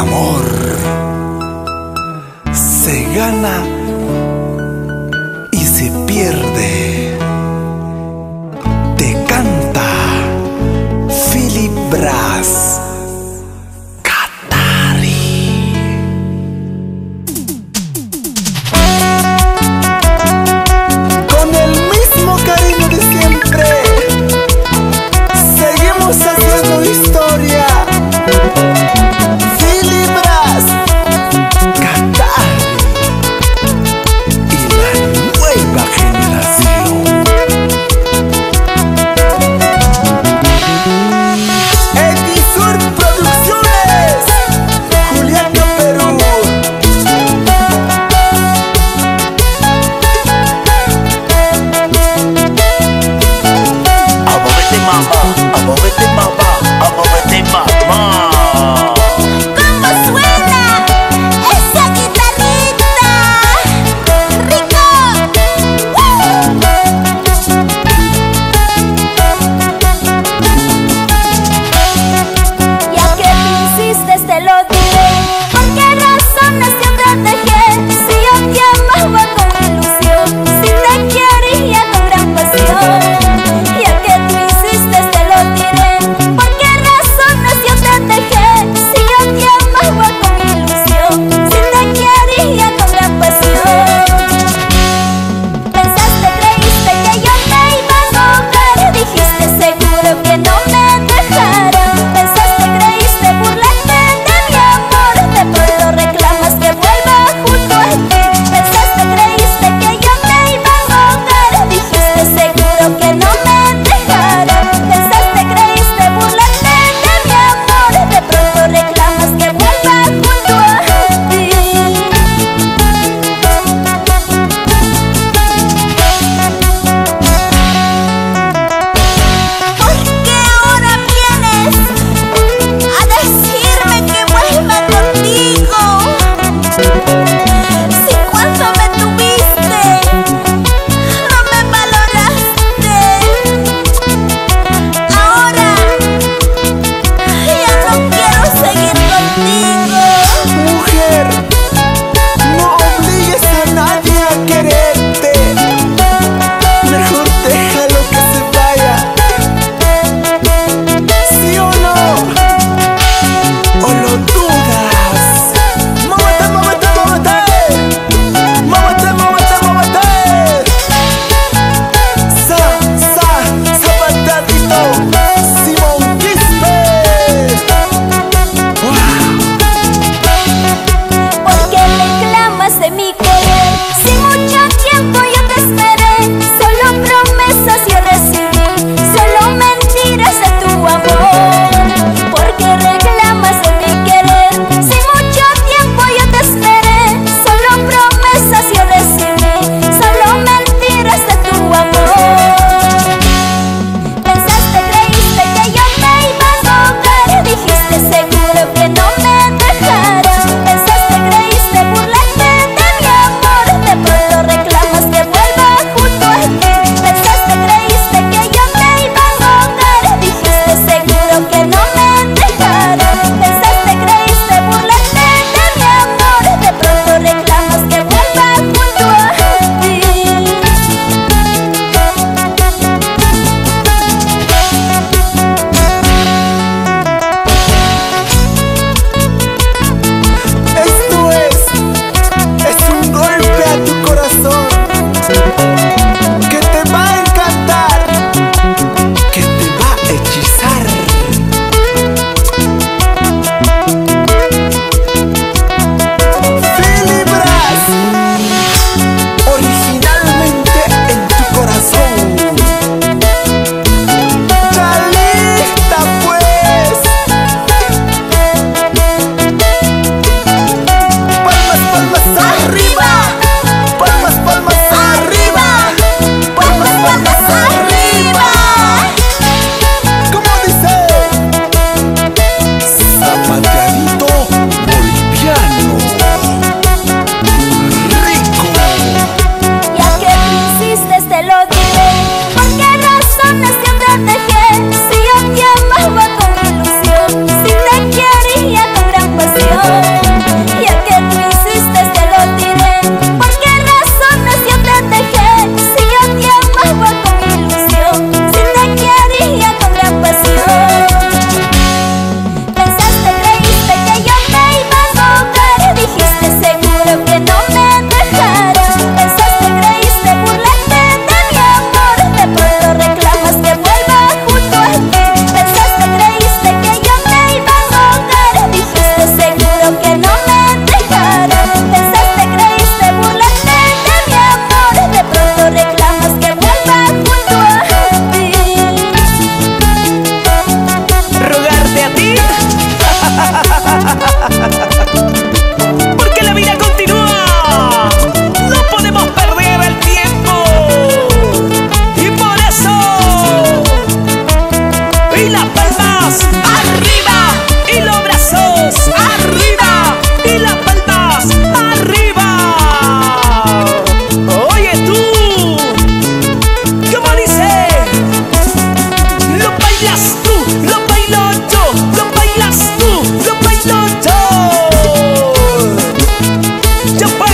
amor se gana y se pierde.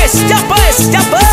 Apaixone, te apaixone, te.